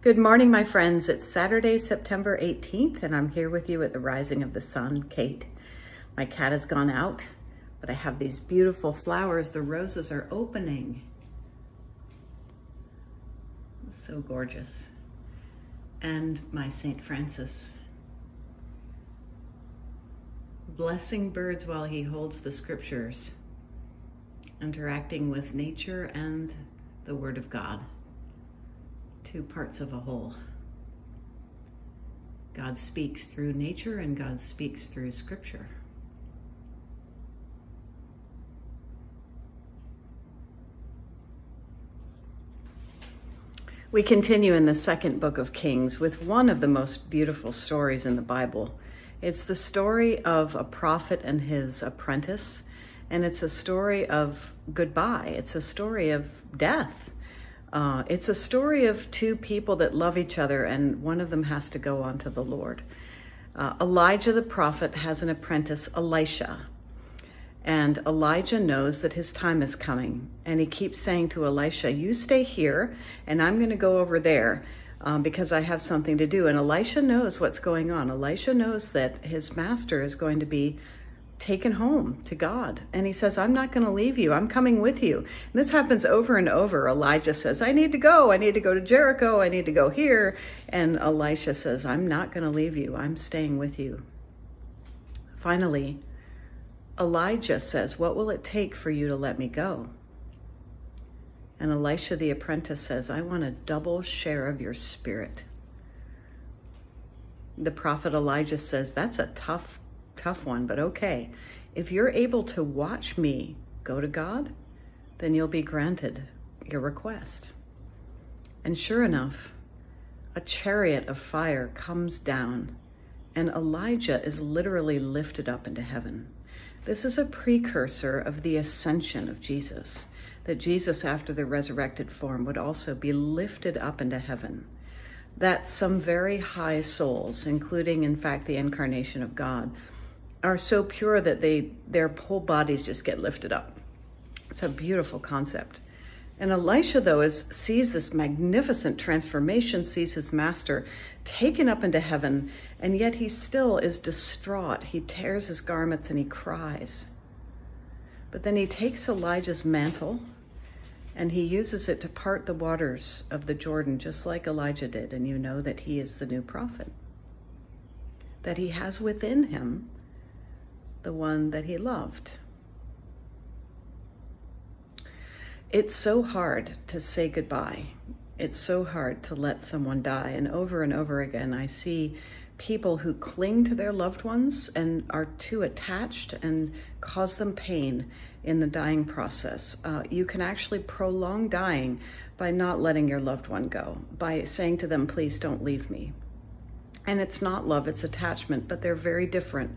Good morning, my friends. It's Saturday, September 18th, and I'm here with you at the rising of the sun, Kate. My cat has gone out, but I have these beautiful flowers. The roses are opening. So gorgeous. And my St. Francis. Blessing birds while he holds the scriptures, interacting with nature and the Word of God two parts of a whole. God speaks through nature and God speaks through scripture. We continue in the second book of Kings with one of the most beautiful stories in the Bible. It's the story of a prophet and his apprentice, and it's a story of goodbye. It's a story of death. Uh, it's a story of two people that love each other, and one of them has to go on to the Lord. Uh, Elijah the prophet has an apprentice, Elisha. And Elijah knows that his time is coming. And he keeps saying to Elisha, You stay here, and I'm going to go over there um, because I have something to do. And Elisha knows what's going on. Elisha knows that his master is going to be taken home to God. And he says, I'm not going to leave you. I'm coming with you. And this happens over and over. Elijah says, I need to go. I need to go to Jericho. I need to go here. And Elisha says, I'm not going to leave you. I'm staying with you. Finally, Elijah says, What will it take for you to let me go? And Elisha the apprentice says, I want a double share of your spirit. The prophet Elijah says, That's a tough tough one, but okay. If you're able to watch me go to God, then you'll be granted your request. And sure enough, a chariot of fire comes down, and Elijah is literally lifted up into heaven. This is a precursor of the ascension of Jesus, that Jesus, after the resurrected form, would also be lifted up into heaven. That some very high souls, including, in fact, the incarnation of God, are so pure that they their whole bodies just get lifted up. It's a beautiful concept. And Elisha, though, is sees this magnificent transformation, sees his master taken up into heaven, and yet he still is distraught. He tears his garments and he cries. But then he takes Elijah's mantle and he uses it to part the waters of the Jordan, just like Elijah did. And you know that he is the new prophet, that he has within him the one that he loved. It's so hard to say goodbye. It's so hard to let someone die. And over and over again, I see people who cling to their loved ones and are too attached and cause them pain in the dying process. Uh, you can actually prolong dying by not letting your loved one go, by saying to them, please don't leave me. And it's not love, it's attachment, but they're very different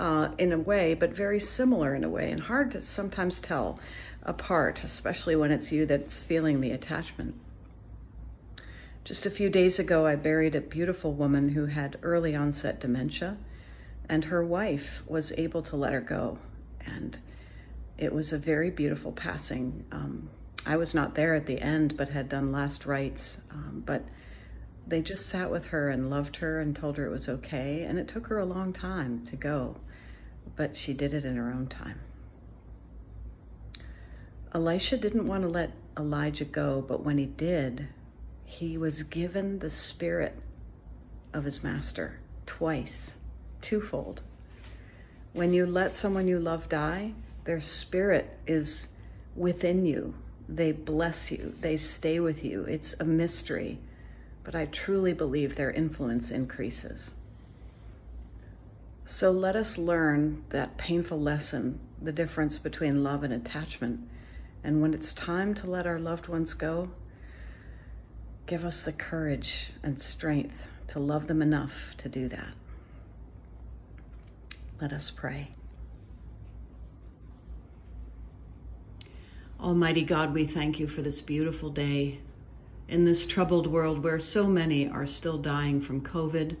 uh, in a way, but very similar in a way, and hard to sometimes tell apart, especially when it's you that's feeling the attachment. Just a few days ago, I buried a beautiful woman who had early onset dementia, and her wife was able to let her go. And it was a very beautiful passing. Um, I was not there at the end, but had done last rites. Um, but they just sat with her and loved her and told her it was okay. And it took her a long time to go, but she did it in her own time. Elisha didn't want to let Elijah go, but when he did, he was given the spirit of his master twice, twofold. When you let someone you love die, their spirit is within you. They bless you, they stay with you. It's a mystery but I truly believe their influence increases. So let us learn that painful lesson, the difference between love and attachment. And when it's time to let our loved ones go, give us the courage and strength to love them enough to do that. Let us pray. Almighty God, we thank you for this beautiful day in this troubled world where so many are still dying from COVID,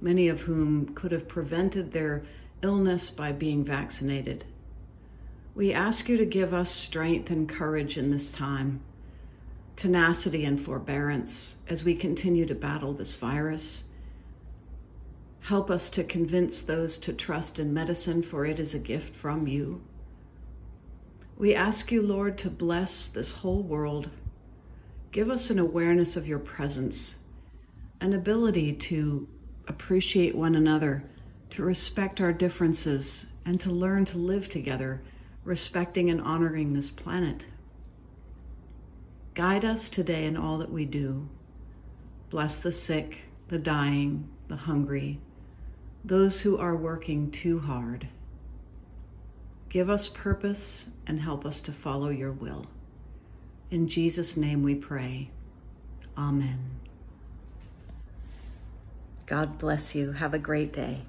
many of whom could have prevented their illness by being vaccinated. We ask you to give us strength and courage in this time. tenacity and forbearance as we continue to battle this virus. Help us to convince those to trust in medicine, for it is a gift from you. We ask you, Lord, to bless this whole world. Give us an awareness of your presence, an ability to appreciate one another, to respect our differences, and to learn to live together, respecting and honoring this planet. Guide us today in all that we do. Bless the sick, the dying, the hungry, those who are working too hard. Give us purpose and help us to follow your will. In Jesus' name we pray. Amen. God bless you. Have a great day.